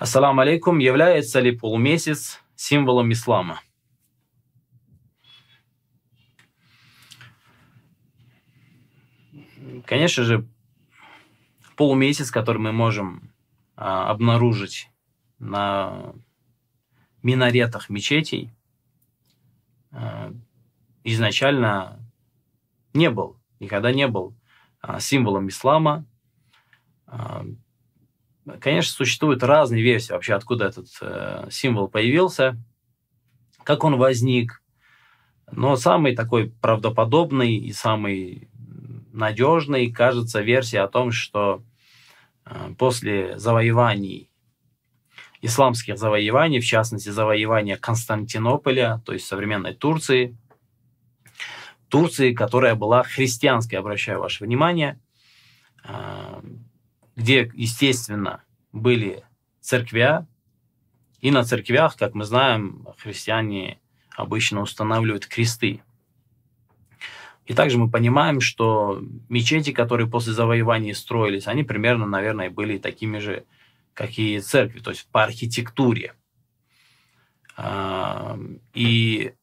Ассаламу алейкум. Является ли полумесяц символом ислама? Конечно же, полумесяц, который мы можем а, обнаружить на минаретах мечетей, а, изначально не был, никогда не был а, символом ислама. Конечно, существуют разные версии вообще, откуда этот э, символ появился, как он возник. Но самый такой правдоподобный и самый надежный, кажется, версия о том, что э, после завоеваний, исламских завоеваний, в частности, завоевания Константинополя, то есть современной Турции, Турции, которая была христианской, обращаю ваше внимание, где, естественно, были церквя, и на церквях, как мы знаем, христиане обычно устанавливают кресты. И также мы понимаем, что мечети, которые после завоевания строились, они примерно, наверное, были такими же, как и церкви, то есть по архитектуре. А, и,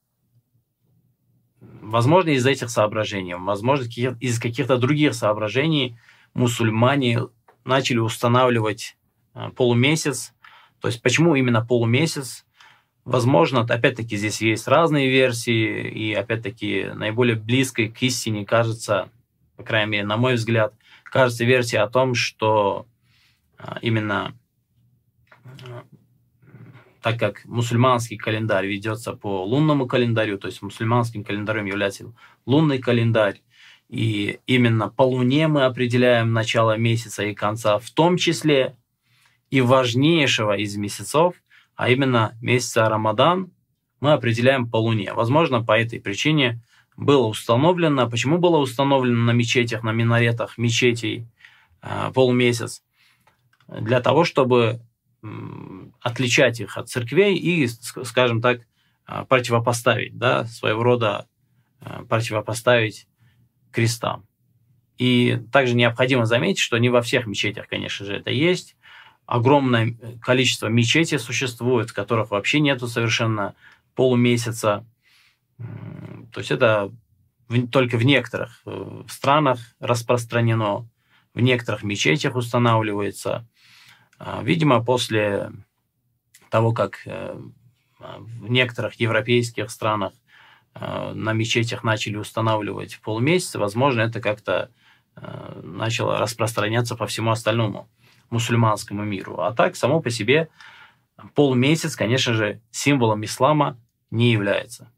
возможно, из этих соображений, возможно, из каких-то других соображений мусульмане начали устанавливать э, полумесяц. То есть почему именно полумесяц? Возможно, опять-таки здесь есть разные версии, и опять-таки наиболее близкой к истине кажется, по крайней мере, на мой взгляд, кажется версия о том, что э, именно э, так как мусульманский календарь ведется по лунному календарю, то есть мусульманским календарем является лунный календарь, и именно по Луне мы определяем начало месяца и конца, в том числе и важнейшего из месяцев, а именно месяца Рамадан, мы определяем по Луне. Возможно, по этой причине было установлено, почему было установлено на мечетях, на минаретах мечетей э, полумесяц? Для того, чтобы э, отличать их от церквей и, скажем так, э, противопоставить, да, своего рода э, противопоставить крестам. И также необходимо заметить, что не во всех мечетях, конечно же, это есть. Огромное количество мечетей существует, в которых вообще нету совершенно полумесяца. То есть это в, только в некоторых э, странах распространено, в некоторых мечетях устанавливается. А, видимо, после того, как э, в некоторых европейских странах на мечетях начали устанавливать полумесяца, возможно, это как-то э, начало распространяться по всему остальному мусульманскому миру. А так, само по себе, полумесяц, конечно же, символом ислама не является.